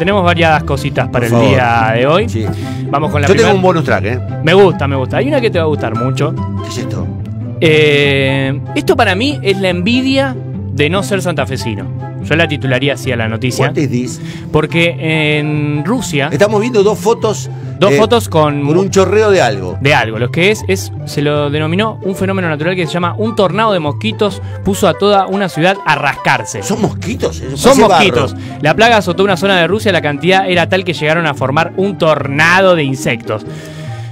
tenemos varias cositas para el día de hoy. Sí. Vamos con la Yo tengo un bonus track, ¿eh? Me gusta, me gusta. Hay una que te va a gustar mucho. ¿Qué es esto? Eh, esto para mí es la envidia de no ser santafesino. Yo la titularía así a la noticia. Is this? Porque en Rusia, Estamos viendo dos fotos. dos eh, fotos con, Con un chorreo de algo. de algo. Lo que es, es, se lo denominó un fenómeno natural que se llama un tornado de mosquitos puso a toda una ciudad a rascarse. ¿Son mosquitos? Eso Son barro. mosquitos. La plaga azotó una zona de Rusia, la cantidad era tal que llegaron a formar un tornado de insectos.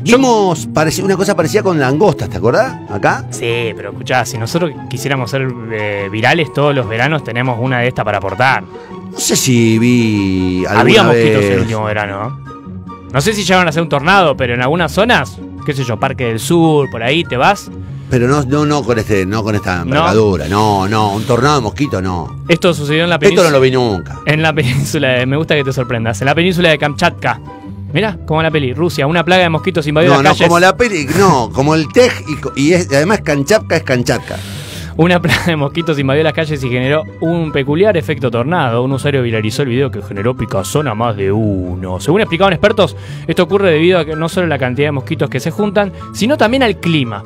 Vimos pareci- una cosa parecida con langostas, ¿te acordás? Acá. Sí, pero escuchá, si nosotros quisiéramos ser eh, virales todos los veranos, tenemos una de estas para aportar. No sé si vi alguna Había mosquitos vez. el último verano. ¿no? No sé si llegaron a ser un tornado, pero en algunas zonas, qué sé yo, Parque del Sur, por ahí te vas. Pero no, no, no con este, no con esta envergadura. No, no, un tornado de mosquito, no. Esto sucedió en la Esto península. no lo vi nunca. En la península de, me gusta que te sorprendas, en la península de Kamchatka. Mira, como la peli, Rusia, una plaga de mosquitos invadió No, las no, calles. como la peli, no, como el tej y, co- y es- además Canchapka es Canchapka. Una plaga de mosquitos invadió las calles y generó un peculiar efecto tornado. Un usuario viralizó el video que generó picazón a más de uno. Según explicaban expertos, esto ocurre debido a que no solo la cantidad de mosquitos que se juntan, sino también al clima.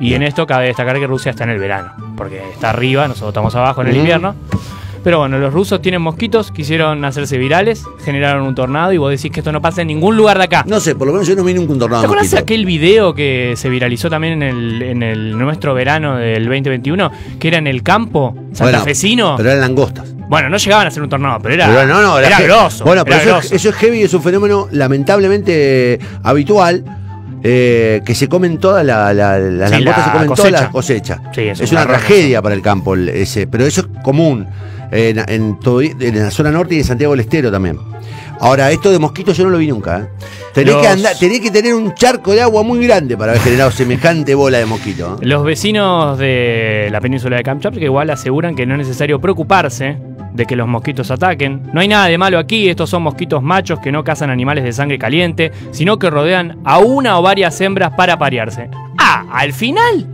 Y en esto cabe destacar que Rusia está en el verano, porque está arriba, nosotros estamos abajo en el invierno. Pero bueno, los rusos tienen mosquitos, quisieron hacerse virales, generaron un tornado y vos decís que esto no pasa en ningún lugar de acá. No sé, por lo menos yo no vi un tornado ¿Te de acuerdas mosquito. aquel video que se viralizó también en el, en el nuestro verano del 2021? Que era en el campo santafesino. Pero eran langostas. bueno, no llegaban a ser un tornado, pero era, Pero no, no, era he- grosso. Bueno, pero era eso, grosso. eso es heavy, es un fenómeno lamentablemente eh, habitual. eh, que se comen todas la- la- las Sí, langostas, la se comen todas cosecha. las cosechas. Sí, es es un una tragedia para el campo ese, pero eso es común en, en todo- en la zona norte y en Santiago del Estero también. Ahora, esto de mosquitos yo no lo vi nunca. ¿eh? Tenés, Los- que andar, tenés que tener un charco de agua muy grande para haber generado semejante bola de mosquito. ¿eh? Los vecinos de la península de Kamchatka igual aseguran que no es necesario preocuparse de que los mosquitos ataquen. No hay nada de malo aquí, estos son mosquitos machos que no cazan animales de sangre caliente, sino que rodean a una o varias hembras para parearse. Ah, al final,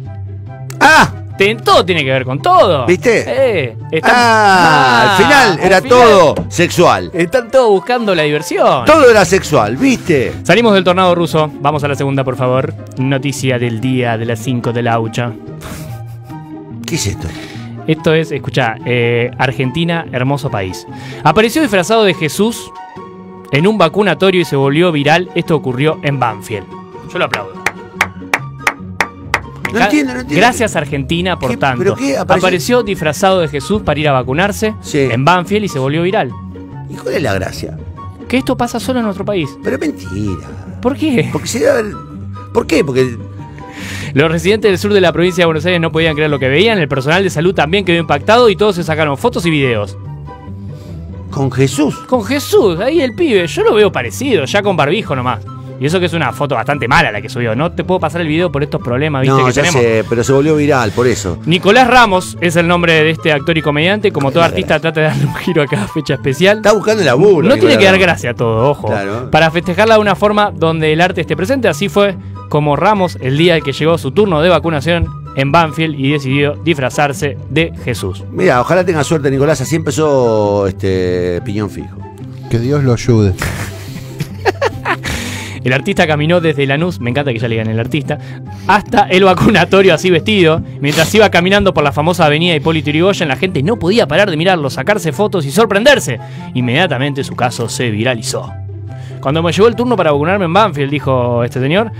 ¡Ah! Te- todo tiene que ver con todo. ¿Viste? Eh, están- ¡Ah! Al final al era final todo sexual. Están todos buscando la diversión. Todo era sexual, ¿viste? Salimos del tornado ruso. Vamos a la segunda, por favor. Noticia del día de las 5 de la Aucha. ¿Qué es esto? Esto es, escucha, eh, Argentina, hermoso país. Apareció disfrazado de Jesús en un vacunatorio y se volvió viral. Esto ocurrió en Banfield. Yo lo aplaudo. No entiendo, no entiendo. Gracias Argentina por ¿Qué? tanto. ¿Pero qué? Apareció? ¿Apareció? disfrazado de Jesús para ir a vacunarse Sí. en Banfield y se volvió viral. ¿Y cuál es la gracia? Que esto pasa solo en nuestro país. Pero es mentira. ¿Por qué? Porque se debe haber- ¿Por qué? Porque. Los residentes del sur de la provincia de Buenos Aires no podían creer lo que veían, el personal de salud también quedó impactado y todos se sacaron fotos y videos. Con Jesús. Con Jesús, ahí el pibe, yo lo veo parecido, ya con barbijo nomás. Y eso que es una foto bastante mala la que subió. No te puedo pasar el video por estos problemas, viste, No, que ya tenemos. sé, pero se volvió viral, por eso. Nicolás Ramos es el nombre de este actor y comediante. Como todo artista, trata de darle un giro a cada fecha especial. Está buscando el laburo. No tiene que dar gracia a todo, ojo. Claro. Para festejarla de una forma donde el arte esté presente, así fue como Ramos el día que llegó su turno de vacunación en Banfield y decidió disfrazarse de Jesús. Mira, ojalá tenga suerte, Nicolás. Así empezó este piñón fijo. Que Dios lo ayude. El artista caminó desde Lanús, me encanta que ya le digan el artista, hasta el vacunatorio así vestido. Mientras iba caminando por la famosa avenida Hipólito Yrigoyen, la gente no podía parar de mirarlo, sacarse fotos y sorprenderse. Inmediatamente su caso se viralizó. Cuando me llegó el turno para vacunarme en Banfield, dijo este señor,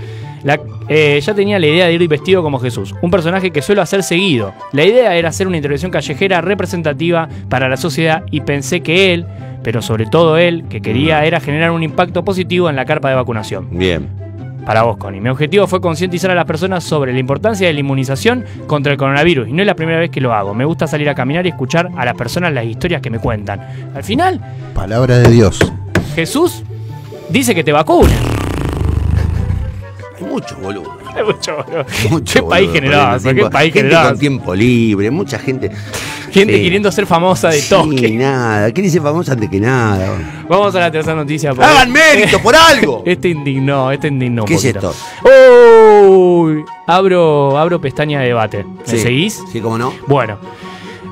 la- eh, ya tenía la idea de ir vestido como Jesús, un personaje que suelo hacer seguido. La idea era hacer una intervención callejera representativa para la sociedad y pensé que él, pero sobre todo él, que quería era generar un impacto positivo en la carpa de vacunación. Bien. Para vos, Connie. Mi objetivo fue concientizar a las personas sobre la importancia de la inmunización contra el coronavirus. Y no es la primera vez que lo hago. Me gusta salir a caminar y escuchar a las personas las historias que me cuentan. Al final, Palabra de Dios. Jesús dice que te vacuna. Mucho boludo. Hay mucho, boludo. Mucho Qué boludo país generoso, qué tiempo. país gente generoso. con tiempo libre, mucha gente. Gente Sí. queriendo ser famosa de Sí, toque. nada. ¿Quién dice famosa antes que nada? Vamos a la tercera noticia. porque- ¡Hagan mérito por algo! Este indignó, este indignó. ¿Qué es poquito. esto? Uy, abro, abro pestaña de debate. ¿Me Sí. seguís? Sí, cómo no. Bueno,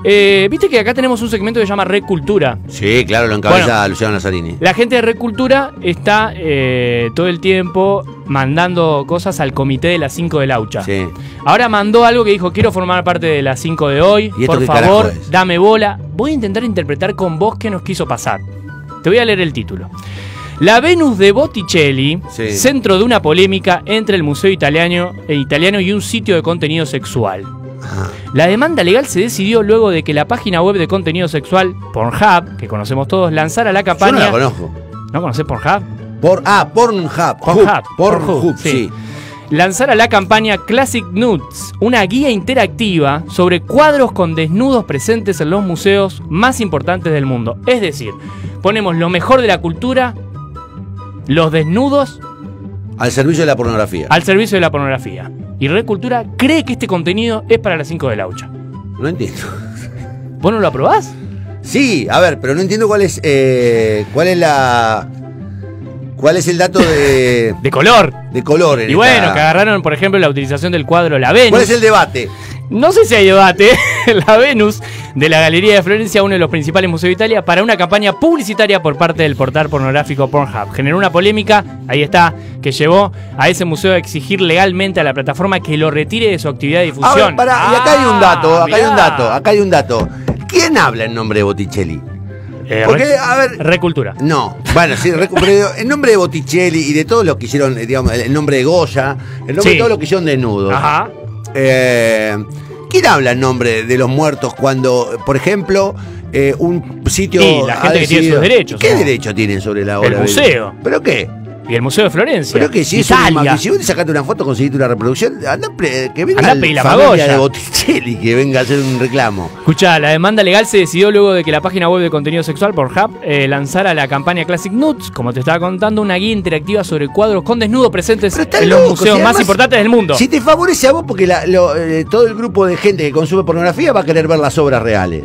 Eh, Viste que acá tenemos un segmento que se llama Recultura. Sí, claro, lo encabeza Bueno. Luciano Lazzarini. La gente de Recultura está eh, todo el tiempo mandando cosas al comité de las 5 de Laucha. Sí. Ahora mandó algo que dijo, quiero formar parte de las 5 de hoy, ¿Y esto por favor, dame bola. Voy a intentar interpretar con vos qué nos quiso pasar. Te voy a leer el título. La Venus de Botticelli, Sí. centro de una polémica entre el Museo Italiano, eh, italiano y un sitio de contenido sexual. La demanda legal se decidió luego de que la página web de contenido sexual, Pornhub, que conocemos todos, lanzara la Yo no campaña... la conozco. ¿No conocés Pornhub? Por, ah, Pornhub. Pornhub, Hub, Pornhub, Pornhub, sí. sí. lanzara la campaña Classic Nudes, una guía interactiva sobre cuadros con desnudos presentes en los museos más importantes del mundo. Es decir, ponemos lo mejor de la cultura, los desnudos, Al servicio de la pornografía. al servicio de la pornografía. Y Recultura cree que este contenido es para las 5 de la Laucha. No entiendo. ¿Vos no lo aprobás? Sí, a ver, pero no entiendo cuál es. eh, cuál es la. ¿Cuál es el dato de, De color. de color? en Y bueno, esta- que agarraron, por ejemplo, la utilización del cuadro La Venus. ¿Cuál es el debate? No sé si hay debate. la Venus de la Galería de Florencia, uno de los principales museos de Italia, para una campaña publicitaria por parte del portal pornográfico Pornhub. Generó una polémica, ahí está, que llevó a ese museo a exigir legalmente a la plataforma que lo retire de su actividad de difusión. ver, pará, y acá hay un dato, Ah, acá hay un dato, acá hay un dato. ¿Quién habla en nombre de Botticelli? Eh, Porque, a ver, Recultura. No, bueno, sí, pero en nombre de Botticelli y de todos los que hicieron, eh, digamos, el nombre de Goya, el nombre Sí. de todos los que hicieron desnudos. Ajá. Eh, ¿Quién habla en nombre de los muertos cuando, por ejemplo, eh, un sitio. Y la gente que tiene sus derechos, ¿Qué ¿no? derecho tienen sobre la obra? El museo. ¿Pero qué? Y el Museo de Florencia. Pero que si es Italia. si vos te sacaste una foto, conseguiste una reproducción, anda que venga Andá la familia de Botticelli que venga a hacer un reclamo. Escuchá, la demanda legal se decidió luego de que la página web de contenido sexual Pornhub eh, lanzara la campaña Classic Nudes, como te estaba contando, una guía interactiva sobre cuadros con desnudos presentes en los loco, museos más además- importantes del mundo. Si te favorece a vos, porque la- lo- eh, todo el grupo de gente que consume pornografía va a querer ver las obras reales.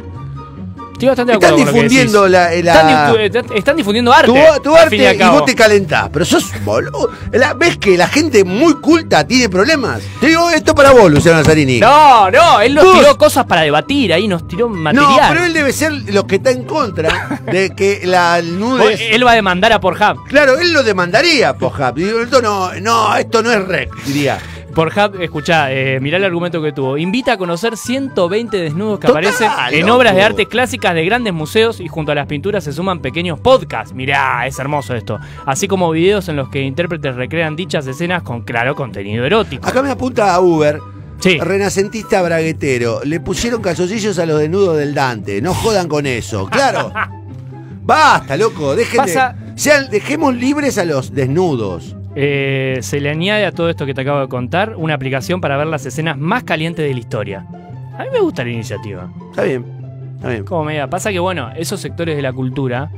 Estoy bastante de Están lo que difundiendo decís. la- la- Están, difu- están difundiendo arte. Tu, arte y, vos te calentás, pero sos boludo. La- ¿Ves que la gente muy culta tiene problemas? Te digo esto para vos, Luciano Lazzarini. No, no, él nos Vos- tiró cosas para debatir ahí, nos tiró No, material. pero él debe ser lo que está en contra de que la nudez. Él va a demandar a Pornhub. Claro, él lo demandaría, Pojap. Digo, Esto no, no, esto no es rec, diría. Pornhub, escuchá, eh, mirá el argumento que tuvo. Invita a conocer 120 desnudos que Total, aparecen en loco. obras de arte clásicas de grandes museos y junto a las pinturas se suman pequeños podcasts. Mirá, es hermoso esto. Así como videos en los que intérpretes recrean dichas escenas con claro contenido erótico. Acá me apunta a Uber. Sí. Renacentista braguetero. Le pusieron calzoncillos a los desnudos del Dante. No jodan con eso. Claro. Basta, loco. Dejen de- Pasa- sean- dejemos libres a los desnudos. Eh, se le añade a todo esto que te acabo de contar una aplicación para ver las escenas más calientes de la historia. A mí me gusta la iniciativa. Está bien. Está bien. Como media. Pasa que, bueno, esos sectores de la cultura,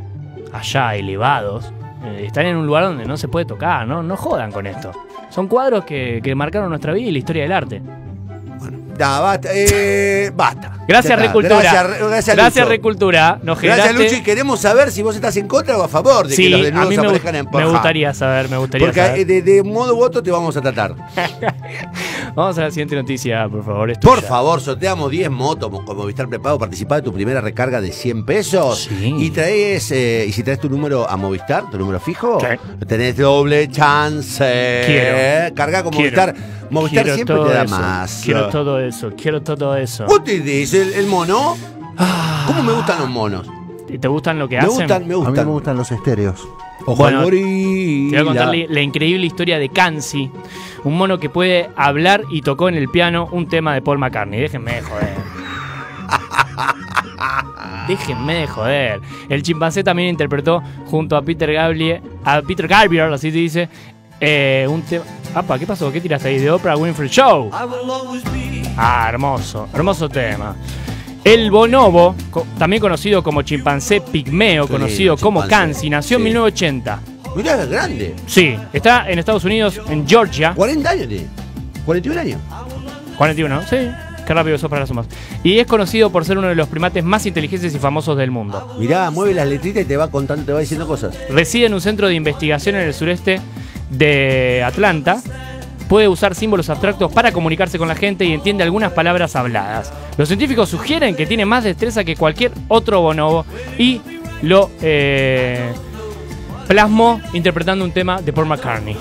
allá elevados, eh, están en un lugar donde no se puede tocar, ¿no? No jodan con esto. Son cuadros que, que marcaron nuestra vida y la historia del arte. Da, basta. Eh, basta. Gracias. Recultura. Gracias, gracias, Gracias. Recultura. Nos Gracias. Lucho. Y queremos saber si vos estás en contra o a favor de Sí, que los a desnudos mí me, aparezcan en me Pornhub. gustaría saber, me gustaría Porque saber. eh, de, de modo voto te vamos a tratar. Vamos a la siguiente noticia, por favor. Por favor, sorteamos 10 motos con Movistar Prepago. Participa de tu primera recarga de 100 pesos. Sí. Y traes, eh, y si traes tu número a Movistar, tu número fijo, Sí. tenés doble chance. Quiero. Carga con Quiero. Movistar. Movistar Quiero siempre te da eso, más. Quiero todo eso, quiero todo eso. ¿Vos te dice el, el mono? Ah. ¿Cómo me gustan los monos? ¿Te te gustan lo que Me hacen? gustan, me A mí gustan. me gustan los estéreos. Ojo Bueno, al Te voy a contar la, la increíble historia de Kansi, un mono que puede hablar y tocó en el piano un tema de Paul McCartney. Déjenme de joder. Déjenme de joder. El chimpancé también interpretó junto a Peter Gabriel, a Peter Gabriel, así se dice, eh, un tema. Apa, ¿qué pasó? ¿Qué tiraste ahí? De Oprah Winfrey Show. Ah, hermoso, hermoso tema. El bonobo, co- también conocido como chimpancé pigmeo, conocido como chimpancé. Kansi, nació en Sí. 1980. Mirá, es grande. Sí, está en Estados Unidos, en Georgia. 40 años tiene. 41 años. 41, sí. Qué rápido sos para las sumas. Y es conocido por ser uno de los primates más inteligentes y famosos del mundo. Mirá, mueve las letritas y te va contando, te va diciendo cosas. Reside en un centro de investigación en el sureste de Atlanta. Puede usar símbolos abstractos para comunicarse con la gente y entiende algunas palabras habladas. Los científicos sugieren que tiene más destreza que cualquier otro bonobo y lo eh, plasmó interpretando un tema de Paul McCartney.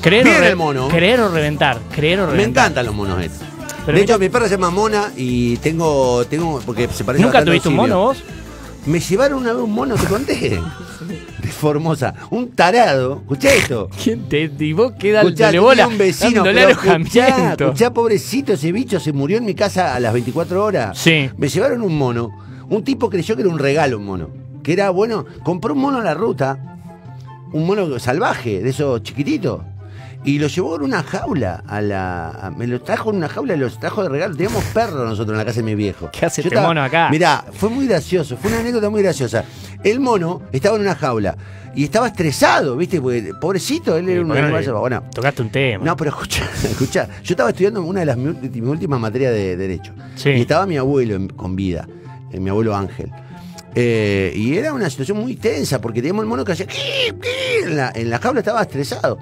Creer, Bien o, re- el mono. creer o reventar, creer o Me encantan los monos estos. Pero de mira- hecho, mi perra se llama Mona y tengo. tengo porque se parece ¿Nunca tuviste un mono vos? Me llevaron una vez un mono, te conté. Formosa. Un tarado. Escuchá esto. ¿Quién te y vos Escuchá, dándole bola? un vecino. dándole escuchá, escuchá, pobrecito, ese bicho se murió en mi casa a las 24 horas. Sí. Me llevaron un mono. Un tipo creyó que era un regalo un mono. Que era bueno. Compró un mono a la ruta. Un mono salvaje, de esos chiquititos. Y lo llevó en una jaula a la. a- me lo trajo en una jaula y los trajo de regalo. Teníamos perros nosotros en la casa de mi viejo. ¿Qué hace Yo este mono acá? Mirá, fue muy gracioso, fue una anécdota muy graciosa. El mono estaba en una jaula y estaba estresado, ¿viste? Porque pobrecito, él era un ¿Por qué no animal. Bueno, Tocaste un tema. no, pero escucha, escucha. Yo estaba estudiando una de las mi, mi últimas materias de Derecho. Sí. Y estaba mi abuelo en- con vida, eh, mi abuelo Ángel. Eh, y era una situación muy tensa porque teníamos el mono que hacía. En la, en la jaula estaba estresado.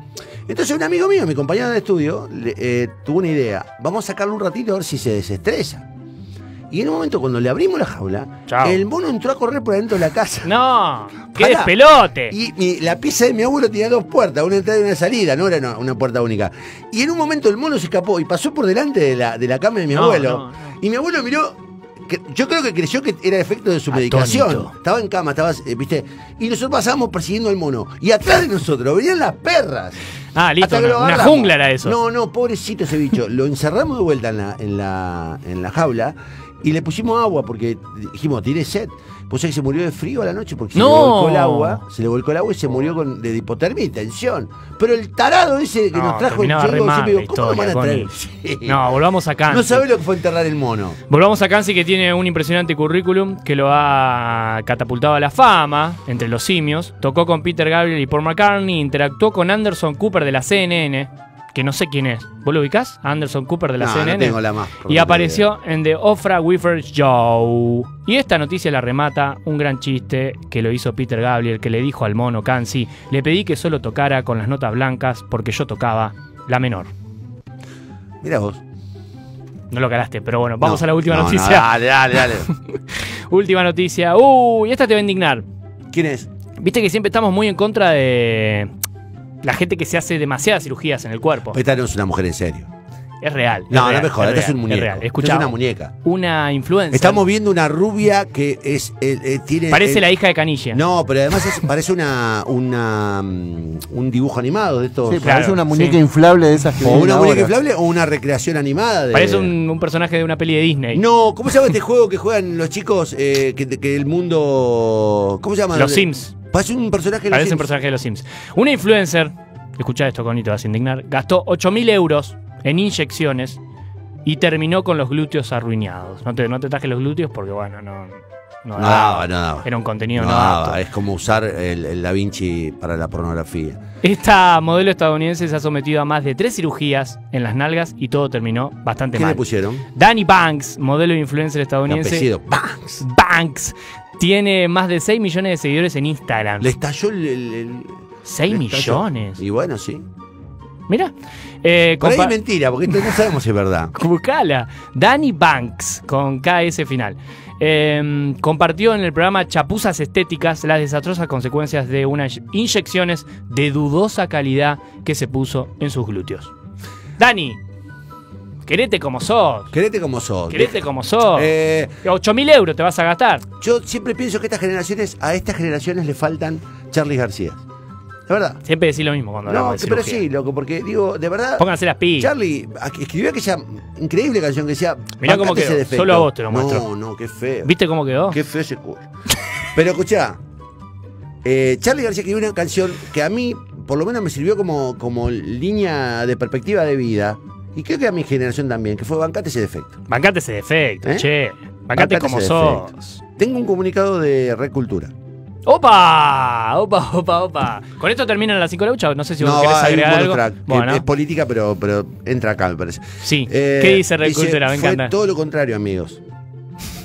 Entonces un amigo mío, mi compañero de estudio, le- eh, tuvo una idea. Vamos a sacarlo un ratito a ver si se desestresa. Y en un momento cuando le abrimos la jaula, Chao. el mono entró a correr por adentro de la casa. No, qué Pará. despelote. Y la pieza de mi abuelo tenía dos puertas, una entrada y una salida, no era una, una puerta única. Y en un momento el mono se escapó y pasó por delante de la, de la cama de mi No, abuelo. no, no. Y mi abuelo miró, yo creo que creyó que era efecto de su Atónito. medicación. Estaba en cama, estaba, eh, viste. Y nosotros pasábamos persiguiendo al mono. Y atrás de nosotros venían las perras. Ah, listo, una, una jungla era eso. No, no, pobrecito ese bicho. Lo encerramos de vuelta en la, en la, en la jaula y le pusimos agua porque dijimos, tiene sed. Pues que se murió de frío a la noche porque se le volcó el agua, se le volcó el agua y se murió con, de hipotermia y tensión. Pero el tarado ese que No, nos trajo el re yo digo, ¿cómo lo van a traer? Sí. No, volvamos a Kansi. No sabe lo que fue enterrar el mono. Volvamos a Kansi que tiene un impresionante currículum que lo ha catapultado a la fama entre los simios. Tocó con Peter Gabriel y Paul McCartney, interactuó con Anderson Cooper de la CNN, que no sé quién es. ¿Vos lo ubicás? Anderson Cooper de la No, CNN. no tengo la más. y apareció en The Ofra Weaver Show. Y esta noticia la remata un gran chiste que lo hizo Peter Gabriel, que le dijo al mono Kansi, le pedí que solo tocara con las notas blancas porque yo tocaba la menor. Mira vos. No lo calaste, pero bueno, vamos No, a la última no, no, noticia. dale, dale, dale. Última noticia. Uy, esta te va a indignar. ¿Quién es? Viste que siempre estamos muy en contra de la gente que se hace demasiadas cirugías en el cuerpo. Esta no es una mujer en serio. Es real. No, es no real, me jodas, esta es un muñeco. real. Esta Escuchá, es una muñeca. una influencer. Estamos viendo una rubia que es eh, eh, tiene. Parece eh, la hija de Canilla. No, pero además es- parece una, una mm, un dibujo animado de estos. Sí, Claro, parece una muñeca sí. inflable de esas que o una ahora. muñeca inflable o una recreación animada. De... Parece un, un personaje de una peli de Disney. No, ¿cómo se llama este juego que juegan los chicos eh, que, que el mundo. ¿Cómo se llama? Los Sims. Parece un personaje de los Parece un Sims. personaje de los Sims. Una influencer, escucha esto, Conito, vas a indignar, gastó 8.000 euros en inyecciones y terminó con los glúteos arruinados. No te, no te traje los glúteos porque, bueno, no. No, No daba. daba, no daba. Era un contenido no, No, apto. es como usar el, el Da Vinci para la pornografía. Esta modelo estadounidense se ha sometido a más de tres cirugías en las nalgas y todo terminó bastante ¿Qué le mal. pusieron? Danny Banks, modelo e influencer estadounidense. Banks. Banks tiene más de 6 millones de seguidores en Instagram. Le estalló el. el- el- 6 le estalló. millones. Y bueno, sí. Mira. Eh, Por ahí compa- es mentira, porque esto no sabemos si es verdad. Buscala. Danny Banks, con KS final. Eh, compartió en el programa Chapuzas Estéticas las desastrosas consecuencias de unas inyecciones de dudosa calidad que se puso en sus glúteos. Dani, querete como sos. Querete como sos. Querete como sos. Eh, 8.000 euros te vas a gastar. yo siempre pienso que estas generaciones, a estas generaciones le faltan Charlie García. De verdad. Siempre decís lo mismo cuando hablamos No, de pero sí, loco, porque digo, de verdad. Pónganse las pilas. Charlie escribió aquella increíble canción que decía. Mirá cómo "Bancate ese quedó, defecto". solo a vos te lo No, muestro. no, qué feo. ¿Viste cómo quedó? Qué feo ese culo. Pero escuchá, eh, Charlie García escribió una canción que a mí, por lo menos, me sirvió como, como línea de perspectiva de vida. Y creo que a mi generación también, que fue bancate ese defecto. Bancate ese defecto, ¿Eh? che. Bancate Bancate como sos. Tengo un comunicado de Recultura. ¡Opa! ¡Opa, opa, opa! Con esto terminan las 5 de la lucha. No sé si vos querés un agregar algo. track, que bueno, es política, pero, pero entra acá, me parece. sí. Eh, ¿Qué dice Red Cultura? Me fue encanta. todo lo contrario, amigos.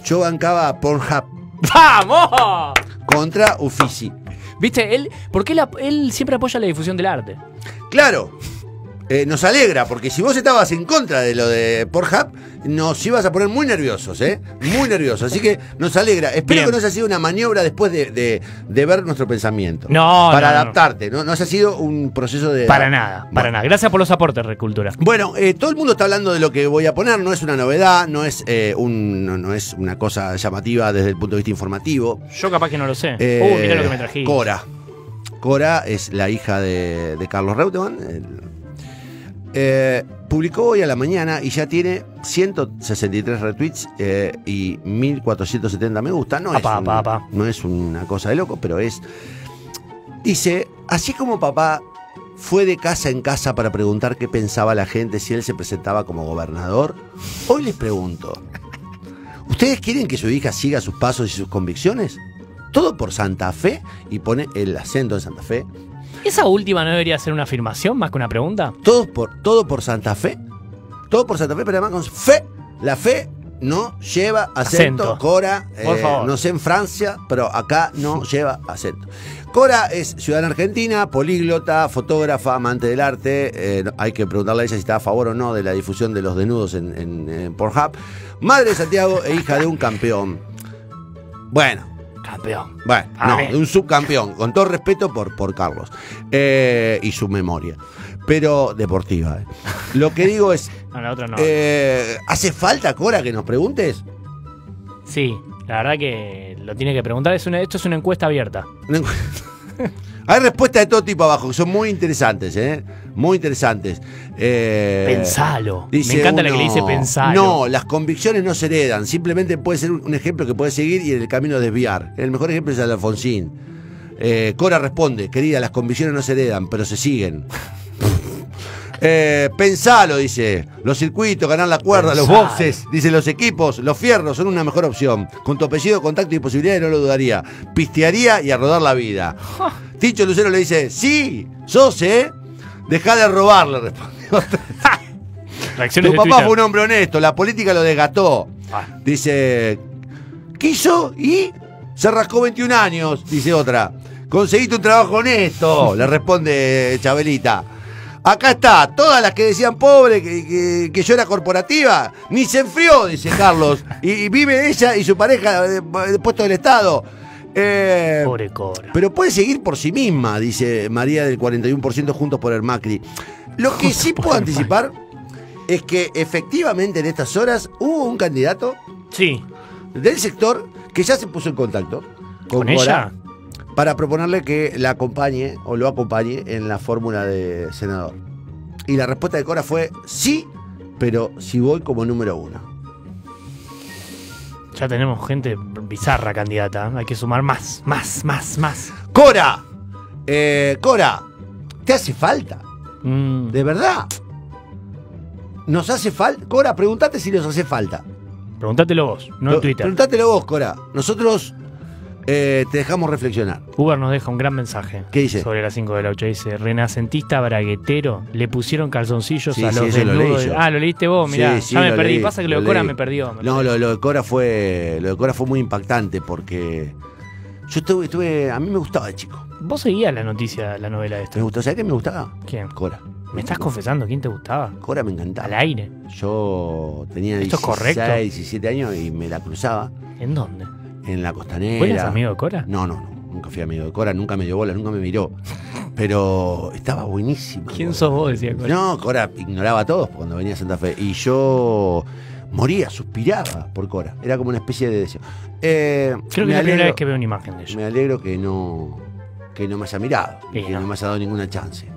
Yo bancaba a Pornhub ¡Vamos! contra Uffizi. ¿Viste? Él, ¿Por qué la- él siempre apoya la difusión del arte? Claro, eh, nos alegra, porque si vos estabas en contra de lo de Pornhub, nos ibas a poner muy nerviosos, ¿eh? Muy nerviosos. Así que nos alegra. Espero Bien. que no haya sido una maniobra después de, de- de ver nuestro pensamiento. No, Para no, no. adaptarte, ¿no? No haya sido un proceso de. Para nada, para nada. Gracias por los aportes, Recultura. Bueno, eh, todo el mundo está hablando de lo que voy a poner, no es una novedad, no es, eh, un, no, no es una cosa llamativa desde el punto de vista informativo. Yo capaz que no lo sé. Eh, uh, mirá lo que me trajiste. Cora. Cora es la hija de, de Carlos Reutemann. el- eh, publicó hoy a la mañana y ya tiene 163 retweets eh, y 1470 me gusta. No, Apa, es un- apa, apa. no es una cosa de loco, pero es. Dice: Así como papá fue de casa en casa para preguntar qué pensaba la gente si él se presentaba como gobernador, hoy les pregunto: ¿Ustedes quieren que su hija siga sus pasos y sus convicciones? Todo por Santa Fe y pone el acento en Santa Fe. ¿Esa última no debería ser una afirmación más que una pregunta? Todo por, todo por Santa Fe. Todo por Santa Fe, pero además con fe. La fe no lleva acento. Acento. Cora, Por eh, favor. no sé en Francia, pero acá no lleva acento. Cora es ciudadana argentina, políglota, fotógrafa, amante del arte. eh, hay que preguntarle a ella si está a favor o no de la difusión de los desnudos en, en, en Pornhub. Madre de Santiago e hija de un campeón. Bueno, Campeón. bueno, A no, de un subcampeón, con todo respeto por, por Carlos eh, y su memoria, pero deportiva. eh. Lo que digo es, No, la otra no. eh, ¿hace falta, Cora, que nos preguntes? Sí, la verdad que lo tiene que preguntar. Es una, esto es una encuesta abierta. Una encu- Hay respuestas de todo tipo abajo, que son muy interesantes, ¿eh? Muy interesantes. Eh, Pensalo. Me encanta la que uno, le dice pensalo. No, las convicciones no se heredan. Simplemente puede ser un, un ejemplo que puedes seguir y en el camino desviar. El mejor ejemplo es el de Alfonsín. Eh, Cora responde, querida, las convicciones no se heredan, pero se siguen. Eh, pensalo, dice. Los circuitos, ganar la cuerda, los boxes, dice los equipos, los fierros son una mejor opción. Con tu apellido, contacto y posibilidades no lo dudaría. Pistearía y a rodar la vida. Ticho Lucero le dice, sí, sos, ¿eh? Deja de robar, le responde. Reacciones Tu papá fue un hombre honesto, la política lo desgató. Ah, Dice, quiso y se rascó 21 años, dice otra. Conseguiste un trabajo honesto, le responde Chabelita. Acá está, todas las que decían pobre, que, que- que yo era corporativa, ni se enfrió, dice Carlos. Y, y vive ella y su pareja de, de puesto del Estado. Eh, pobre Cora. pero puede seguir por sí misma, dice María del 41% juntos por el Macri. Lo que sí puedo anticipar es que efectivamente en estas horas hubo un candidato Sí. del sector que ya se puso en contacto con, ¿Con Cora ella? Para proponerle que la acompañe o lo acompañe en la fórmula de senador. Y la respuesta de Cora fue sí, pero si voy como número uno. Ya tenemos gente bizarra candidata. ¿eh? Hay que sumar más, más, más, más. Cora, eh, Cora, ¿te hace falta? Mm, ¿De verdad? ¿Nos hace falta? Cora, pregúntate si nos hace falta. Pregúntatelo vos, no en Twitter. Pregúntatelo vos, Cora. Nosotros eh, te dejamos reflexionar. Uber nos deja un gran mensaje. ¿Qué dice? Sobre las 5 de la 8. Dice: Renacentista braguetero, le pusieron calzoncillos Sí, a sí, los lo desnudos. Ah, lo leíste vos, mirá. Sí, sí, ya me perdí. leí, Pasa que lo de Cora leí. me perdió. me No, lo, lo de Cora fue. Lo de Cora fue muy impactante porque. Yo estuve, estuve- A mí me gustaba de chico. Vos seguías la noticia, la novela de Me esto. gustó. ¿Sabes qué me gustaba? ¿Quién? Cora. ¿Me estás confesando quién te gustaba? Cora me encantaba. Al aire. Yo tenía ¿Esto es correcto? 16, 17 años y me la cruzaba ¿En dónde? En la costanera. ¿Vos eras amigo de Cora? No, no, no. Nunca fui amigo de Cora, nunca me dio bola, nunca me miró. Pero estaba buenísimo. ¿Quién sos vos? Decía Cora. No, Cora ignoraba a todos cuando venía a Santa Fe. Y yo moría, suspiraba por Cora. Era como una especie de deseo. Eh, Creo que es la primera vez que veo una imagen de ella. Me alegro que no, que no me haya mirado. Sí, que no. no me haya dado ninguna chance.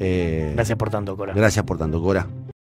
Eh, Gracias por tanto, Cora. Gracias por tanto, Cora.